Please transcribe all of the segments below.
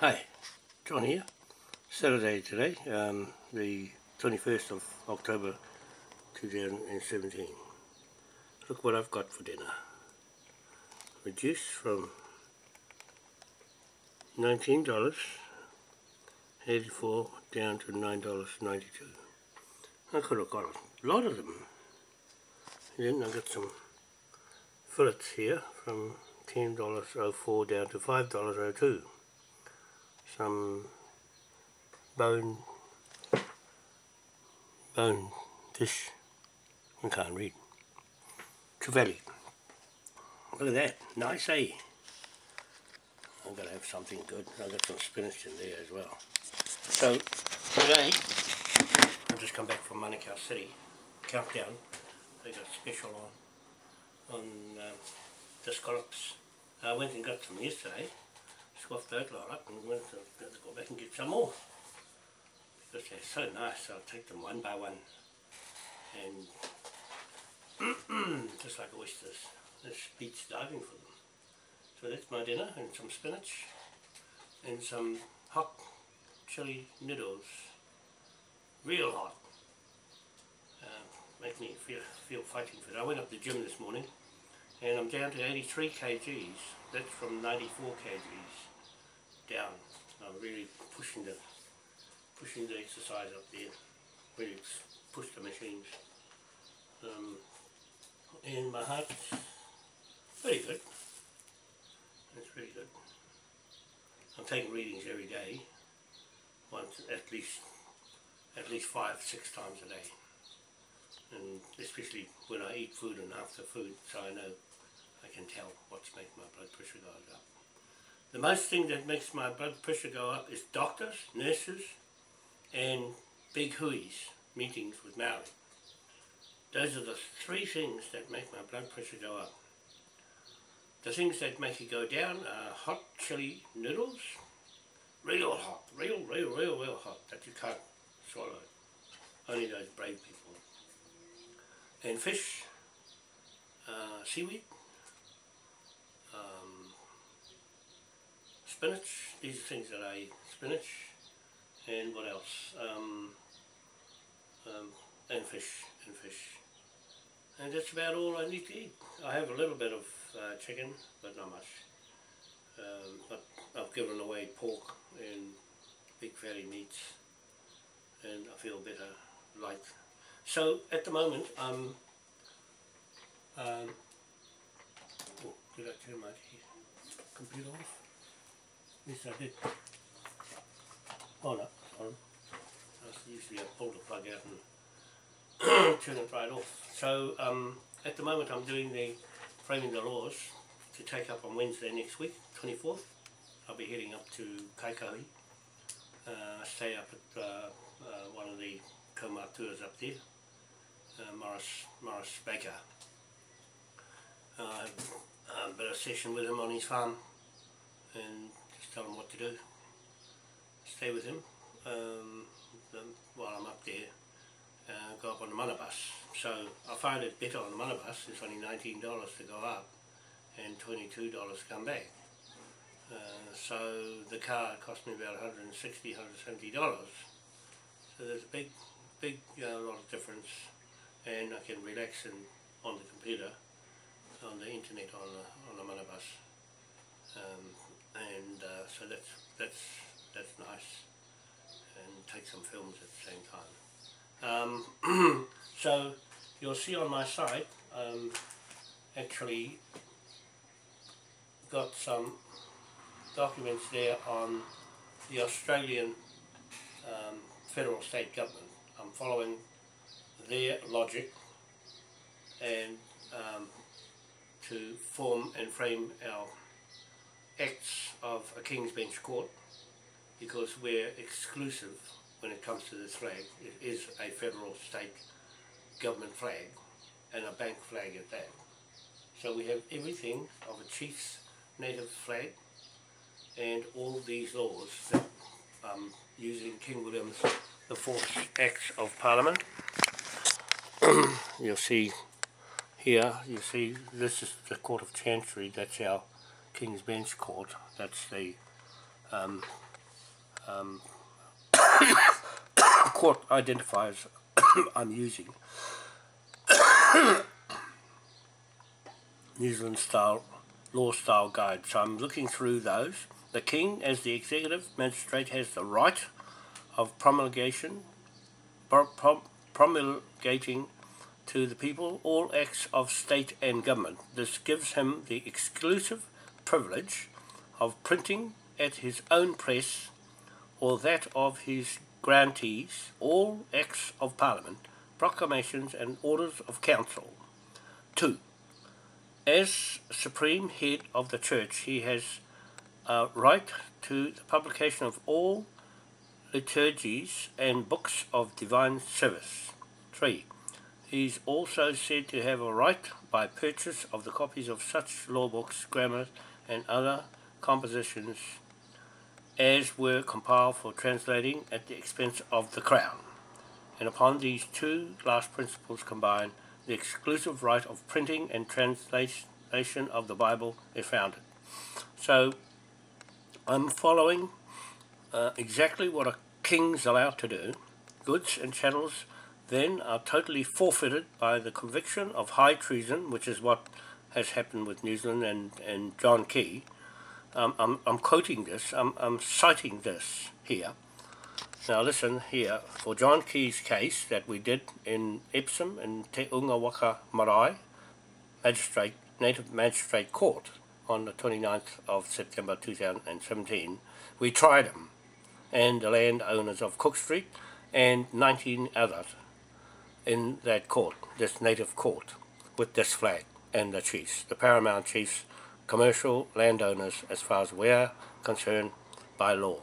Hi, John here. Saturday today, um, the 21st of October 2017. Look what I've got for dinner. Reduced from $19.84 down to $9.92. I could have got a lot of them. And then I got some fillets here from $10.04 down to $5.02 some bone bone fish. I can't read. Trevally. Look at that. Nice, eh? I'm going to have something good. I've got some spinach in there as well. So, today, I've just come back from Manukau City. Countdown. They got special on on um, the scallops. I went and got some yesterday swath that lot up and went to, go back and get some more. Because they're so nice I'll take them one by one. And just like oysters there's beach diving for them. So that's my dinner and some spinach and some hot chili noodles. Real hot. Uh, make me feel, feel fighting fit I went up to the gym this morning and I'm down to 83 kgs. That's from 94 kgs down. I'm really pushing the pushing the exercise up there. Really push the machines. Um, and my heart's very good. It's really good. I'm taking readings every day, once at least at least five, six times a day. And especially when I eat food and after food, so I know I can tell what's making my blood pressure go up. The most thing that makes my blood pressure go up is doctors, nurses, and big hui's meetings with Maori. Those are the three things that make my blood pressure go up. The things that make it go down are hot chili noodles, real hot, real, real, real, real hot, that you can't swallow. Only those brave people. And fish, uh, seaweed, spinach, these are things that I eat, spinach, and what else, um, um, and fish, and fish. And that's about all I need to eat. I have a little bit of uh, chicken, but not much. Um, but I've given away pork and big fatty meats, and I feel better, light. So at the moment, I'm, um, oh, did I turn my computer off? I did. Oh no, sorry. That's usually I pull the plug out and turn it right off. So um, at the moment I'm doing the framing the laws to take up on Wednesday next week, 24th. I'll be heading up to Kaikohe. Uh, stay up at uh, uh, one of the kaumātuas up there, uh, Morris, Morris Baker. Uh, I have a bit of session with him on his farm and just tell him what to do. Stay with him um, while I'm up there. Uh, go up on the mana bus. So I find it better on the mana bus. It's only $19 to go up and $22 to come back. Uh, so the car cost me about $160, $170. So there's a big, big uh, lot of difference and I can relax in, on the computer, on the internet on the, on the mana bus. Um, and uh, so that's that's that's nice. And take some films at the same time. Um, so you'll see on my site um, actually got some documents there on the Australian um, federal state government. I'm following their logic and um, to form and frame our acts of a King's Bench court because we're exclusive when it comes to this flag. It is a federal state government flag and a bank flag at that. So we have everything of a chief's native flag and all these laws that um, using King William's the fourth Acts of Parliament. You'll see here, you see this is the Court of Chancery, that's our King's Bench Court. That's the um, um, court identifiers I'm using. New Zealand style law style guide. So I'm looking through those. The King, as the executive magistrate, has the right of promulgation, promulgating to the people all acts of state and government. This gives him the exclusive privilege of printing at his own press or that of his grantees all acts of parliament, proclamations and orders of council. 2. As supreme head of the church, he has a right to the publication of all liturgies and books of divine service. 3. He is also said to have a right by purchase of the copies of such law books, grammars, and other compositions as were compiled for translating at the expense of the Crown. And upon these two last principles combined, the exclusive right of printing and translation of the Bible is founded. So I'm following uh, exactly what a king's allowed to do. Goods and chattels then are totally forfeited by the conviction of high treason, which is what has happened with New Zealand and, and John Key. Um, I'm, I'm quoting this, I'm, I'm citing this here. Now listen here, for John Key's case that we did in Epsom in Te Unga Waka Marae, Magistrate, Native Magistrate Court on the 29th of September 2017, we tried him and the landowners of Cook Street and 19 others in that court, this native court, with this flag and the chiefs, the paramount chiefs, commercial landowners as far as we're concerned by law.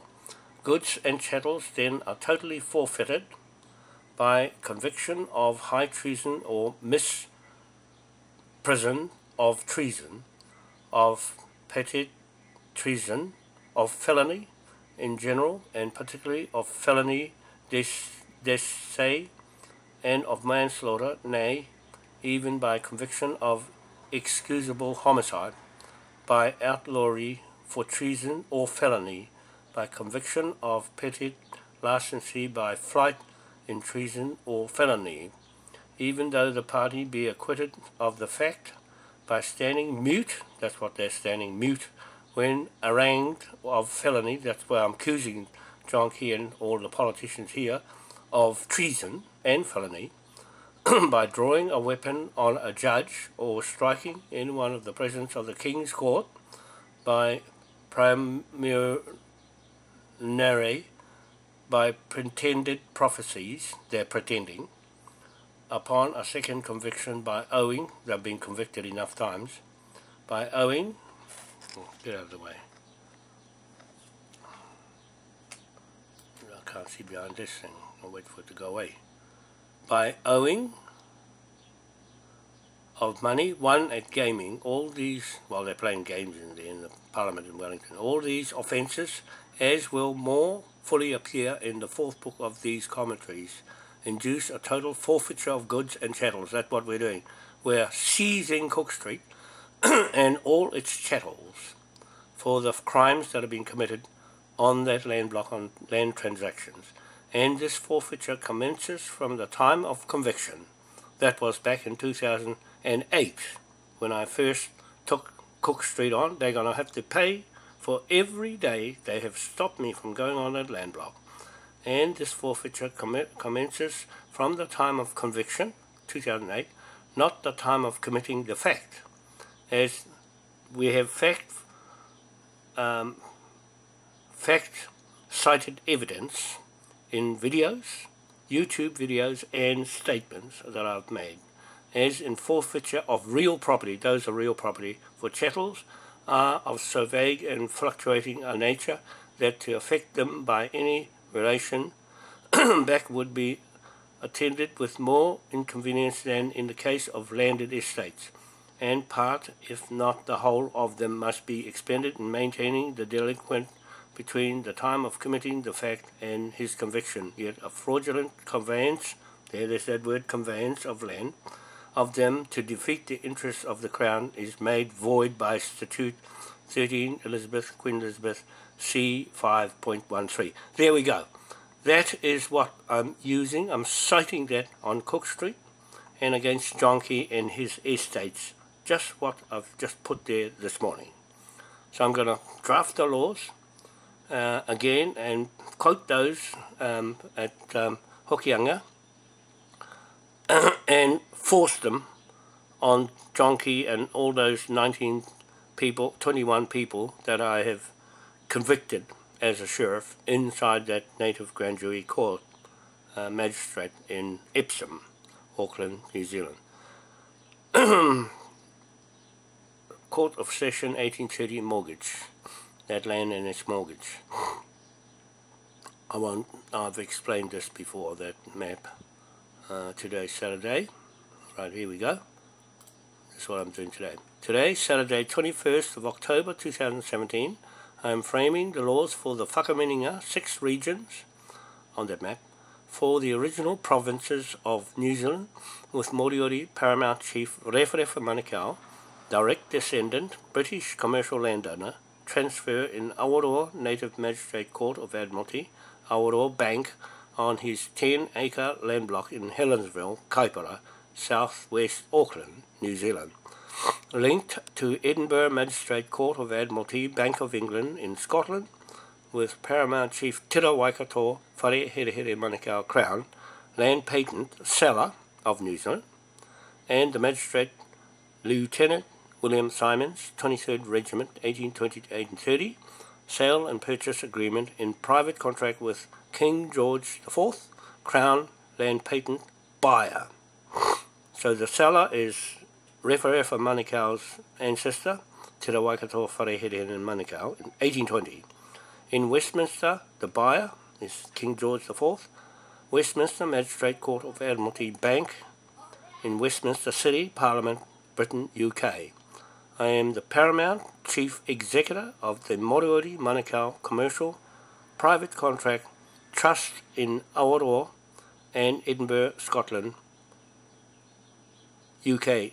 Goods and chattels then are totally forfeited by conviction of high treason or misprision of treason, of petty treason, of felony in general, and particularly of felony de se and of manslaughter, nay, even by conviction of excusable homicide, by outlawry for treason or felony, by conviction of petty larceny by flight in treason or felony, even though the party be acquitted of the fact by standing mute, that's what they're standing mute, when arraigned of felony, that's why I'm accusing John Key and all the politicians here, of treason and felony by drawing a weapon on a judge or striking anyone of the presence of the King's Court by praemunire by pretended prophecies, they're pretending, upon a second conviction by owing, they've been convicted enough times, by owing oh, get out of the way. I can't see behind this thing. I'll wait for it to go away. By owing of money won at gaming, all these, while well, they're playing games in the, in the Parliament in Wellington, all these offences, as will more fully appear in the fourth book of these commentaries, induce a total forfeiture of goods and chattels. That's what we're doing. We're seizing Cook Street and all its chattels for the crimes that have been committed on that land block on land transactions. And this forfeiture commences from the time of conviction. That was back in 2008 when I first took Cook Street on. They're going to have to pay for every day they have stopped me from going on that land block. And this forfeiture commences from the time of conviction, 2008, not the time of committing the fact as we have fact um, fact cited evidence in videos, YouTube videos and statements that I've made. As in forfeiture of real property, those are real property, for chattels are of so vague and fluctuating a nature that to affect them by any relation back would be attended with more inconvenience than in the case of landed estates. And part, if not the whole of them, must be expended in maintaining the delinquent between the time of committing the fact and his conviction. Yet a fraudulent conveyance, there is that word conveyance of land, of them to defeat the interests of the Crown is made void by statute 13 Elizabeth, Queen Elizabeth, C5.13. There we go. That is what I'm using. I'm citing that on Cook Street and against John Key and his estates. Just what I've just put there this morning. So I'm going to draft the laws uh, again and quote those um, at um, Hokianga and force them on John Key and all those 19 people, 21 people that I have convicted as a sheriff inside that native grand jury court uh, magistrate in Epsom, Auckland, New Zealand. court of Session 1830 mortgage, that land and its mortgage. I won't, I've explained this before, that map. Uh, today's Saturday. Right, here we go. That's what I'm doing today. Today, Saturday, 21st of October 2017, I am framing the laws for the Whakamininga six regions on that map for the original provinces of New Zealand with Moriori Paramount Chief Rewharewha Manukau, direct descendant, British commercial landowner, transfer in Awaroa Native Magistrate Court of Admiralty, Awaroa Bank, on his 10-acre land block in Helensville, Kaipara, southwest Auckland, New Zealand. Linked to Edinburgh Magistrate Court of Admiralty, Bank of England in Scotland, with Paramount Chief Tira Waikato Whare Here Here Manukau Crown, land patent seller of New Zealand, and the Magistrate Lieutenant William Simons, 23rd Regiment, 1820 to 1830, sale and purchase agreement in private contract with King George IV, Crown Land Patent Buyer. So the seller is Rewharewha Manukau's ancestor, Te Waikato Wharehere in Manukau, in 1820. In Westminster, the buyer is King George IV, Westminster Magistrate Court of Admiralty Bank, in Westminster City, Parliament, Britain, UK. I am the Paramount Chief Executor of the Moriori Manukau Commercial Private Contract Trust in Awaroa and Edinburgh, Scotland, UK.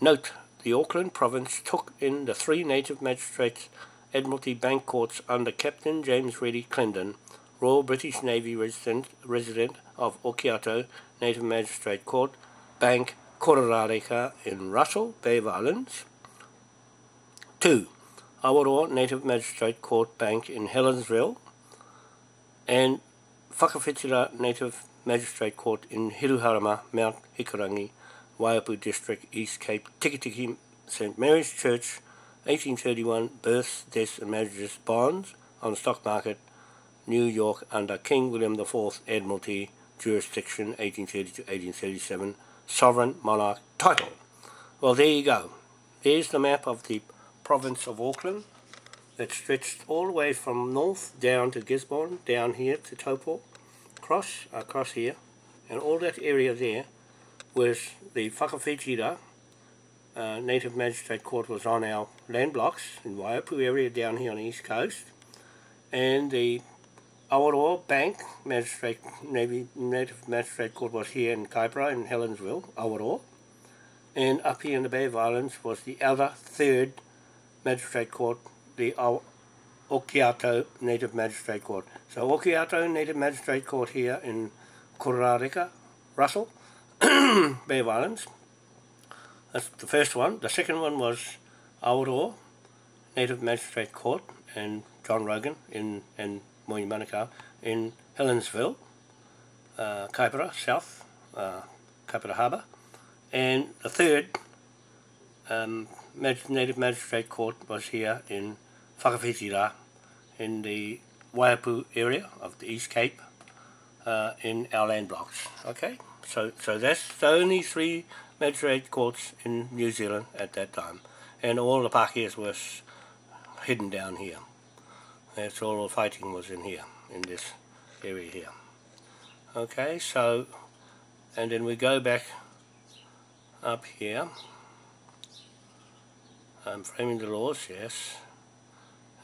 Note, the Auckland Province took in the three native magistrates Admiralty Bank Courts under Captain James Reddy Clendon, Royal British Navy resident, resident of Okiato Native Magistrate Court, Bank Kororareka in Russell, Bay Islands. 2. Awaroa Native Magistrate Court Bank in Helensville and Whakawhetira Native Magistrate Court in Hiruharama, Mount Hikurangi, Waiapu District, East Cape, Tikitiki, St. Mary's Church, 1831, births, deaths and marriages bonds on the stock market, New York under King William IV Admiralty, jurisdiction 1830 to 1837, sovereign monarch title. Well, there you go. There's the map of the province of Auckland that stretched all the way from north down to Gisborne, down here to Taupo, across, across here, and all that area there was the Whakawhetira uh, Native Magistrate Court was on our land blocks in Waiapu area down here on the east coast, and the Awaroa Bank Magistrate Navy Native Magistrate Court was here in Kaipara in Helensville, Awaroa, and up here in the Bay of Islands was the other third Magistrate Court, the Okiato Native Magistrate Court. So Okiato Native Magistrate Court here in Kororareka, Russell, Bay of Islands. That's the first one. The second one was Awaroa Native Magistrate Court and John Rogan in and Moini Manukau in Helensville, uh, Kaipara, South, uh, Kaipara Harbour. And the third um, Native Magistrate Court was here in Whakawhetira in the Waiapu area of the East Cape uh, in our land blocks. Okay, so so that's the only three magistrate courts in New Zealand at that time, and all the Pākehās were hidden down here. That's all the fighting was in here, in this area here. Okay, so, and then we go back up here I'm framing the laws, yes.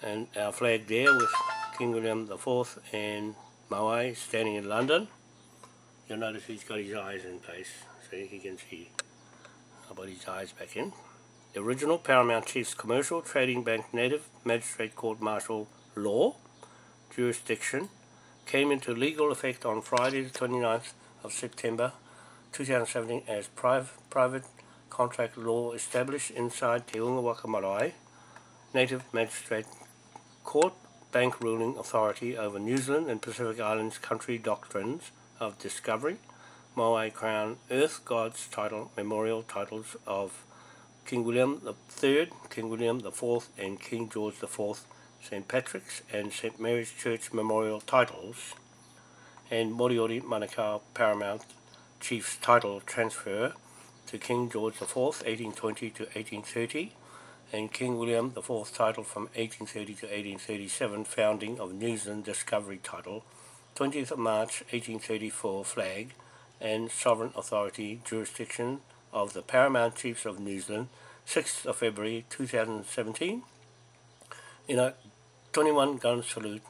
And our flag there with King William IV and Moai standing in London. You'll notice he's got his eyes in place, so he can see. I'll put his eyes back in. the original Paramount Chiefs Commercial Trading Bank Native Magistrate Court Martial Law jurisdiction came into legal effect on Friday the 29th of September 2017 as private, private contract law established inside Te Unga Waka Marae Native Magistrate Court Bank Ruling Authority over New Zealand and Pacific Islands country doctrines of discovery, Moai Crown Earth Gods title, memorial titles of King William III, King William IV, and King George IV, St. Patrick's and St. Mary's Church memorial titles, and Moriori Manukau Paramount Chief's title transfer to King George IV, 1820 to 1830, and King William IV title from 1830 to 1837, founding of New Zealand Discovery title, 20th of March 1834 flag, and sovereign authority jurisdiction of the Paramount Chiefs of New Zealand, 6th of February 2017, in a 21 gun salute,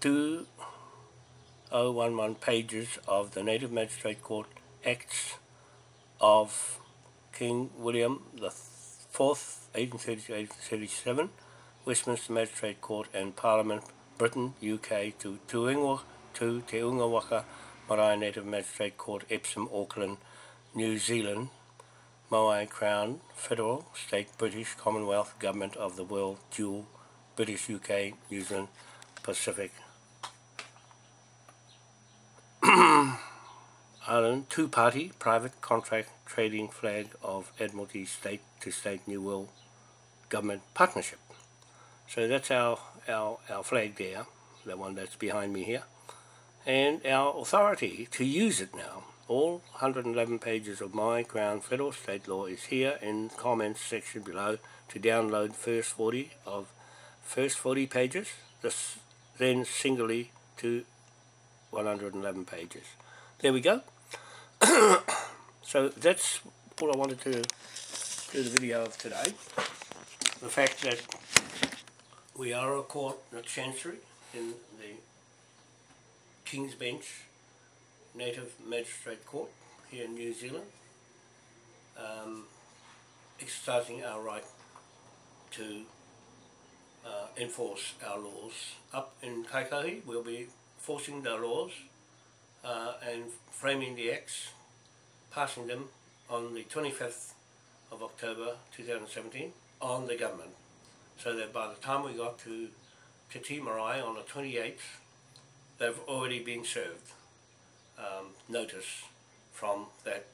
2011 pages of the Native Magistrate Court Acts of King William the 4th, 1830-1837, Westminster Magistrate Court and Parliament, Britain, UK, to Tuingwa, to Te Unga Waka, Marae Native Magistrate Court, Epsom, Auckland, New Zealand, Moai Crown, Federal, State, British, Commonwealth, Government of the World, Dual, British, UK, New Zealand, Pacific. Ireland, two-party, private contract trading flag of Admiralty State to State New World Government Partnership. So that's our, our, our flag there, the one that's behind me here. And our authority to use it now all 111 pages of my Crown Federal State Law is here in comments section below to download first 40 of first 40 pages, then singly to 111 pages. There we go. so that's all I wanted to do the video of today. The fact that we are a court, a chancery in the King's Bench Native Magistrate Court here in New Zealand, um, exercising our right to uh, enforce our laws. Up in Kaikohe we'll be forcing the laws uh, and framing the acts, passing them on the 25th of October 2017 on the government. So that by the time we got to Te Tii Marae on the 28th, they've already been served um, notice from that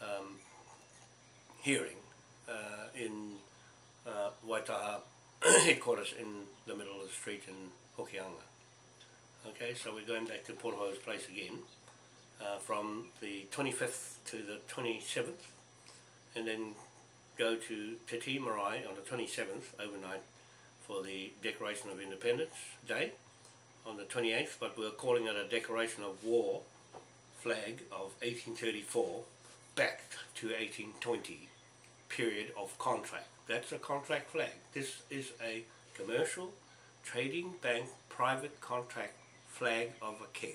um, hearing uh, in uh, Waitaha headquarters in the middle of the street in Hokianga. Okay, so we're going back to Poroho's place again uh, from the 25th to the 27th and then go to Te Tii Marae on the 27th overnight for the Declaration of Independence Day on the 28th, but we're calling it a declaration of war flag of 1834 back to 1820 period of contract. That's a contract flag. This is a commercial trading bank private contract flag of a king.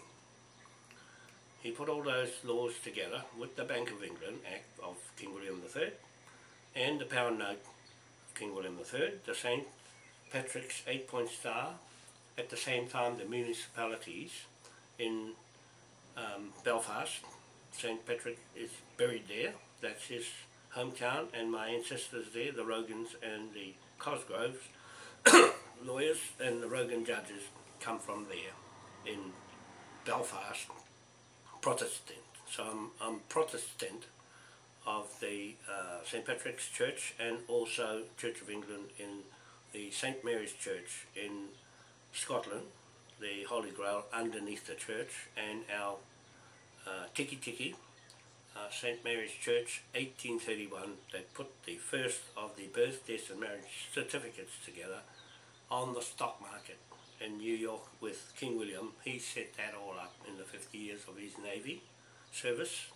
He put all those laws together with the Bank of England Act of King William III and the pound note of King William III, the St. Patrick's eight-point star, at the same time the municipalities in um, Belfast. St. Patrick is buried there. That's his hometown and my ancestors there, the Rogans and the Cosgroves, lawyers and the Rogan judges come from there in Belfast, Protestant. So I'm, I'm Protestant of the uh, St. Patrick's Church and also Church of England in the St. Mary's Church in Scotland the Holy Grail underneath the church and our uh, Tiki Tiki, uh, St. Mary's Church, 1831, they put the first of the birth, death and marriage certificates together on the stock market in New York with King William. He set that all up in the 50 years of his Navy service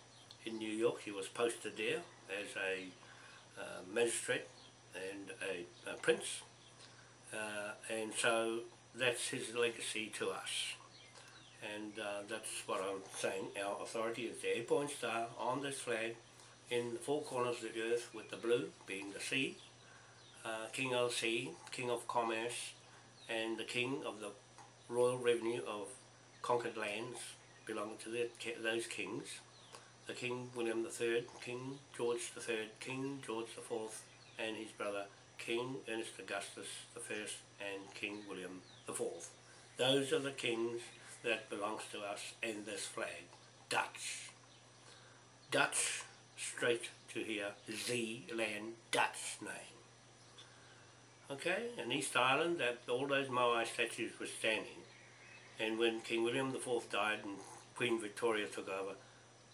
in New York. He was posted there as a uh, magistrate and a, a prince. Uh, and so that's his legacy to us. And uh, that's what I'm saying. Our authority is the eight-point star on this flag in the four corners of the earth with the blue being the sea, uh, king of sea, king of commerce, and the king of the royal revenue of conquered lands belonging to the, those kings, the King William III, King George III, King George IV, and his brother King Ernest Augustus I and King William IV. Those are the kings that belongs to us in this flag. Dutch. Dutch straight to here, Zeeland Dutch name. Okay, in East Island, that all those Moai statues were standing. And when King William IV died and Queen Victoria took over,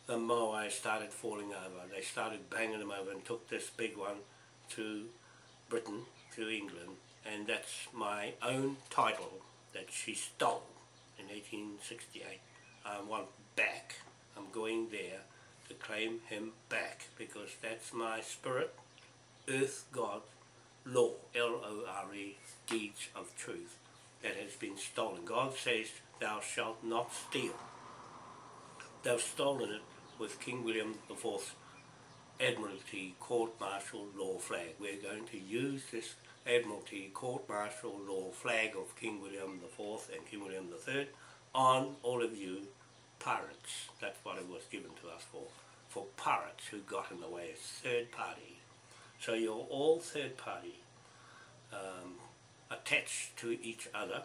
the Moai started falling over. They started banging them over and took this big one to Britain, to England, and that's my own title that she stole in 1868. I want back. I'm going there to claim him back because that's my spirit, earth god, law, L-O-R-E, deeds of truth that has been stolen. God says, thou shalt not steal. They've stolen it with King William IV's Admiralty Court Martial Law flag. We're going to use this Admiralty Court Martial Law flag of King William IV and King William III on all of you pirates. That's what it was given to us for. For pirates who got in the way third party. So you're all third party um, attached to each other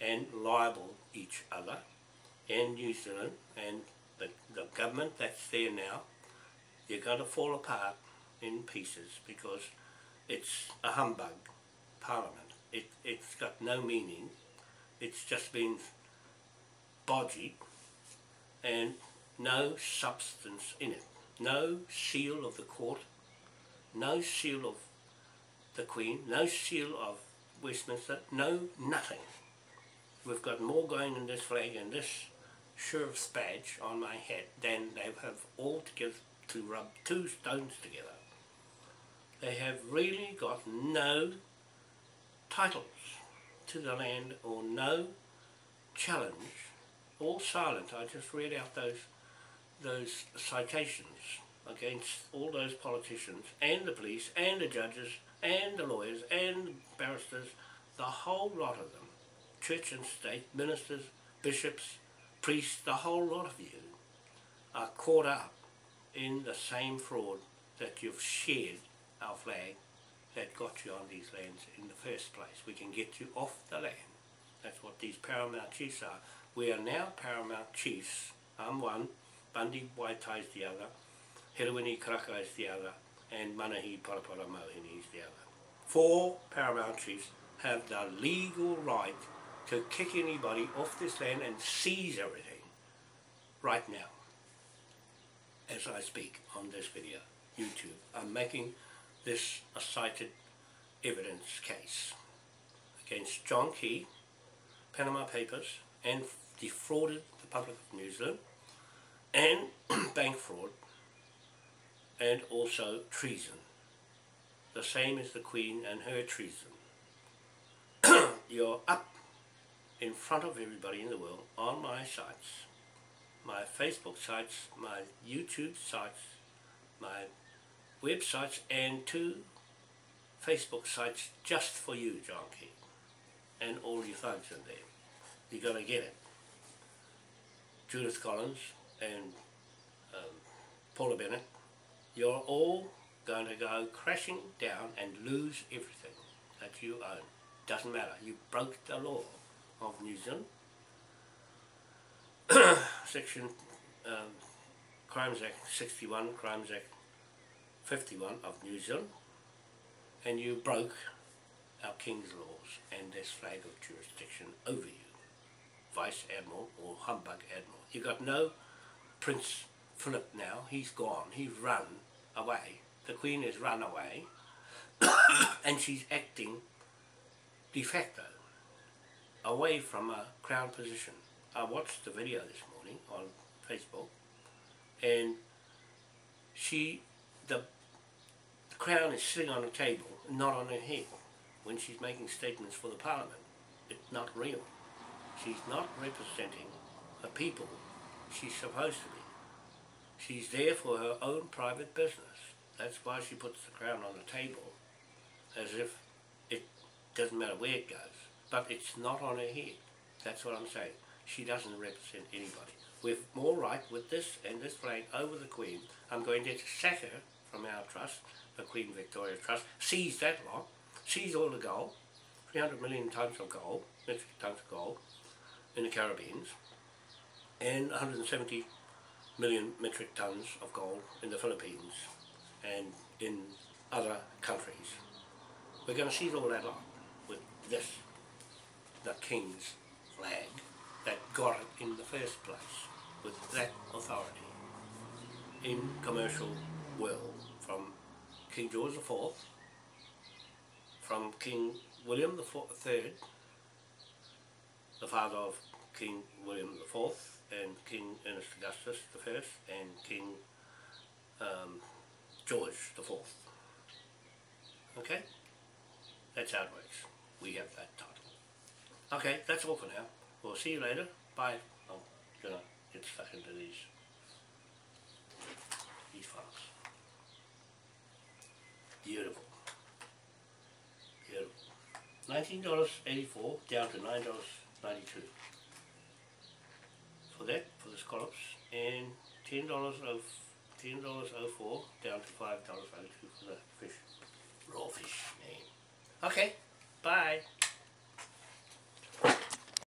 and liable each other and New Zealand and the, the government that's there now, you're going to fall apart in pieces because it's a humbug parliament. It, it's got no meaning. It's just been bodgy and no substance in it. No seal of the court, no seal of the Queen, no seal of Westminster, no nothing. We've got more going in this flag and this sheriff's badge on my head than they have all to rub two stones together. They have really got no titles to the land or no challenge, all silent. I just read out those those citations against all those politicians and the police and the judges and the lawyers and barristers, the whole lot of them, church and state, ministers, bishops, priests, the whole lot of you are caught up in the same fraud that you've shared our flag that got you on these lands in the first place. We can get you off the land. That's what these paramount chiefs are. We are now paramount chiefs. I'm one, Bundy Waitai is the other, Herewini Karaka is the other, and Manahi Parapara Mohini is the other. Four paramount chiefs have the legal right to kick anybody off this land and seize everything right now as I speak on this video, YouTube. I'm making this a cited evidence case against John Key, Panama Papers, and defrauded the public of New Zealand, and bank fraud, and also treason. The same as the Queen and her treason. You're up in front of everybody in the world on my sites, my Facebook sites, my YouTube sites, my websites and two Facebook sites just for you, John Key, and all your thugs in there. You're going to get it. Judith Collins and um, Paula Bennett, you're all going to go crashing down and lose everything that you own. Doesn't matter. You broke the law of New Zealand. Section um, Crimes Act 61, Crimes Act 51 of New Zealand and you broke our King's laws and this flag of jurisdiction over you, Vice Admiral or Humbug Admiral. You got no Prince Philip now, he's gone, he's run away. The Queen has run away and she's acting de facto away from a crown position. I watched the video this morning on Facebook and she, the, crown is sitting on a table, not on her head when she's making statements for the parliament. It's not real. She's not representing the people she's supposed to be. She's there for her own private business. That's why she puts the crown on the table, as if it doesn't matter where it goes. But it's not on her head. That's what I'm saying. She doesn't represent anybody. We've more right with this and this flag over the Queen. I'm going to sack her from our trust, the Queen Victoria Trust, seize that lot, seize all the gold, 300 million tonnes of gold, metric tonnes of gold in the Caribbean, and 170 million metric tonnes of gold in the Philippines and in other countries. We're going to seize all that lot with this, the King's flag that got it in the first place with that authority in commercial world King George IV, from King William III, the father of King William IV, and King Ernest Augustus I, and King um, George IV. Okay? That's how it works. We have that title. Okay, that's all for now. We'll see you later. Bye. I'm gonna get stuck into these these files. Beautiful. Beautiful. Nineteen dollars eighty four down to nine dollars ninety two. For that, for the scallops, and ten dollars of ten dollars oh four down to five dollars ninety two for the fish. Raw fish. Okay. Bye.